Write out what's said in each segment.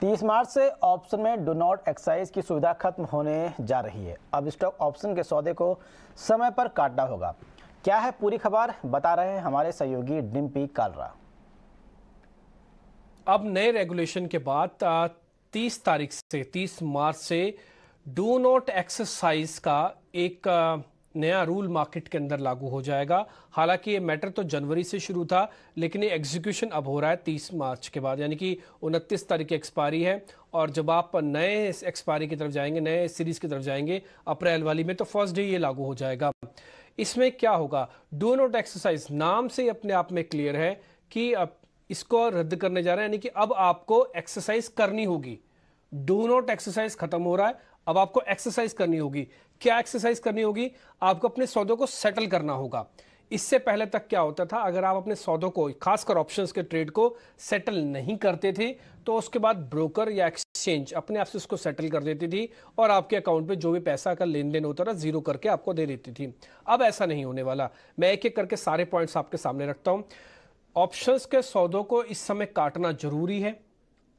30 मार्च से ऑप्शन में do not excise की सुविधा खत्म होने जा रही है। अब स्टॉक ऑप्शन के सौदे को समय पर काटना होगा। क्या है पूरी खबर? बता रहे हैं हमारे सहयोगी डिम्पी कालरा। अब नए रेगुलेशन के बाद 30 तारीख से 30 मार्च से डू नॉट एक्सरसाइज का एक नया रूल मार्केट के अंदर लागू हो जाएगा। हालाँकि ये मैटर तो जनवरी से शुरू था, लेकिन ये एग्जीक्यूशन अब हो रहा है 30 मार्च के बाद, यानी कि उनतीस तारीख की एक्सपायरी है। और जब आप नए एक्सपायरी की तरफ़ जाएँगे, नए सीरीज़ की तरफ़ जाएँगे, अप्रैल वाली में तो फ़र्स्ट डे ये लागू हो जाएगा। इसमें क्या होगा? डो नॉट एक्सरसाइज नाम से अपने आप में क्लियर है कि इसको रद्द करने जा रहे हैं, यानी कि अब आपको एक्सरसाइज करनी होगी। डू नॉट एक्सरसाइज खत्म हो रहा है। अब आपको एक्सरसाइज करनी होगी। क्या एक्सरसाइज करनी होगी? आपको अपने सौदों को सेटल करना होगा। इससे पहले तक क्या होता था? अगर आप अपने सौदों को, खासकर ऑप्शंस के ट्रेड को सेटल नहीं करते थे तो उसके बाद ब्रोकर या एक्सचेंज अपने आप से उसको सेटल कर देती थी और आपके अकाउंट पे जो भी पैसा का लेन देन होता था ज़ीरो करके आपको दे देती थी। अब ऐसा नहीं होने वाला। मैं एक एक करके सारे पॉइंट्स आपके सामने रखता हूँ। ऑप्शंस के सौदों को इस समय काटना ज़रूरी है।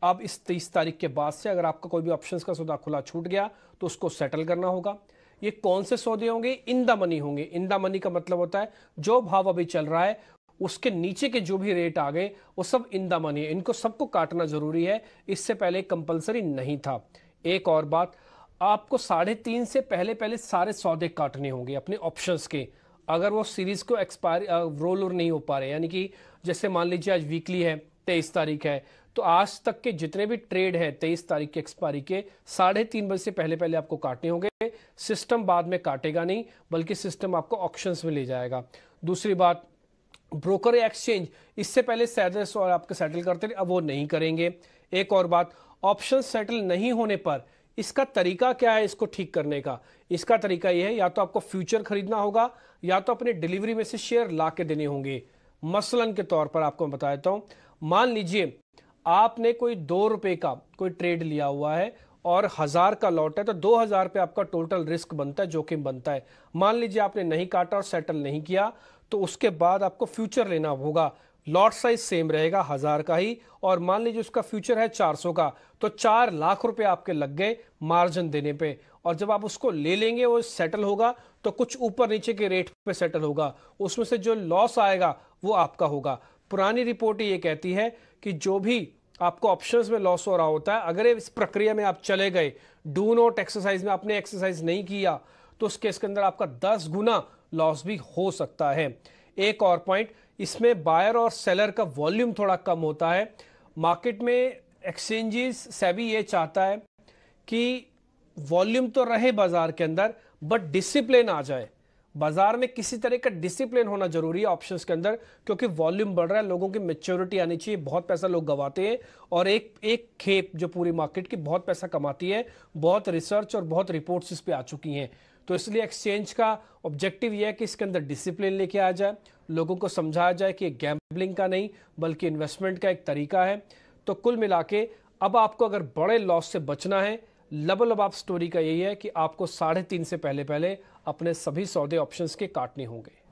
अब इस तेईस तारीख के बाद से अगर आपका कोई भी ऑप्शंस का सौदा खुला छूट गया तो उसको सेटल करना होगा। ये कौन से सौदे होंगे? इन द मनी होंगे। इन द मनी का मतलब होता है, जो भाव अभी चल रहा है, उसके नीचे के जो भी रेट आ गए, वो सब इन द मनी है। इनको सबको काटना ज़रूरी है। इससे पहले कंपलसरी नहीं था। एक और बात, आपको साढ़े तीन से पहले पहले सारे सौदे काटने होंगे अपने ऑप्शंस के। अगर वो सीरीज़ को एक्सपायर रोल नहीं हो पा रहे, यानी कि जैसे मान लीजिए आज वीकली है तेईस तारीख है। तो आज तक के जितने भी ट्रेड है तेईस तारीख के एक्सपायरी के, साढ़े तीन बजे से पहले पहले आपको काटने होंगे। सिस्टम बाद में काटेगा नहीं, बल्कि सिस्टम आपको ऑप्शंस में ले जाएगा। दूसरी बात, ब्रोकर एक्सचेंज, इससे पहले सैदर्स और आपके सेटल करते थे अब वो नहीं करेंगे। एक और बात, ऑप्शन सेटल नहीं होने पर इसका तरीका क्या है इसको ठीक करने का? इसका तरीका यह है, या तो आपको फ्यूचर खरीदना होगा, या तो अपने डिलीवरी में से शेयर ला के देने होंगे। मसलन के तौर पर आपको मैं बता देता हूँ मान लीजिए, आपने कोई दो रुपए का कोई ट्रेड लिया हुआ है और हज़ार का लॉट है तो दो हज़ार पे आपका टोटल रिस्क बनता है, जोखिम बनता है। मान लीजिए आपने नहीं काटा और सेटल नहीं किया तो उसके बाद आपको फ्यूचर लेना होगा। लॉट साइज़ सेम रहेगा, हज़ार का ही, और मान लीजिए उसका फ्यूचर है 400 का तो चार लाख रुपए आपके लग गए मार्जिन देने पे। और जब आप उसको ले लेंगे, वो सेटल होगा तो कुछ ऊपर नीचे के रेट पे सेटल होगा। उसमें से जो लॉस आएगा, वो आपका होगा। पुरानी रिपोर्ट ये कहती है कि जो भी आपको ऑप्शंस में लॉस हो रहा होता है, अगर इस प्रक्रिया में आप चले गए डू नोट एक्सरसाइज में आपने एक्सरसाइज नहीं किया तो उस केस के अंदर आपका दस गुना लॉस भी हो सकता है। एक और पॉइंट इसमें बायर और सेलर का वॉल्यूम थोड़ा कम होता है। मार्केट में एक्सचेंजेस सेबी ये चाहता है कि वॉल्यूम तो रहे बाज़ार के अंदर बट डिसिप्लिन आ जाए। बाज़ार में किसी तरह का डिसिप्लिन होना ज़रूरी है ऑप्शंस के अंदर, क्योंकि वॉल्यूम बढ़ रहा है, लोगों की मेच्योरिटी आनी चाहिए, बहुत पैसा लोग गवाते हैं, और एक एक खेप जो पूरी मार्केट की बहुत पैसा कमाती है, बहुत रिसर्च और बहुत रिपोर्ट्स इस पर आ चुकी हैं। तो इसलिए एक्सचेंज का ऑब्जेक्टिव यह है कि इसके अंदर डिसिप्लिन लेके आ जाए, लोगों को समझाया जाए कि गैम्बलिंग का नहीं, बल्कि इन्वेस्टमेंट का एक तरीका है। तो कुल मिला अब आपको अगर बड़े लॉस से बचना है लबल अब आप स्टोरी का यही है कि आपको साढ़े तीन से पहले पहले अपने सभी सौदे ऑप्शंस के काटने होंगे।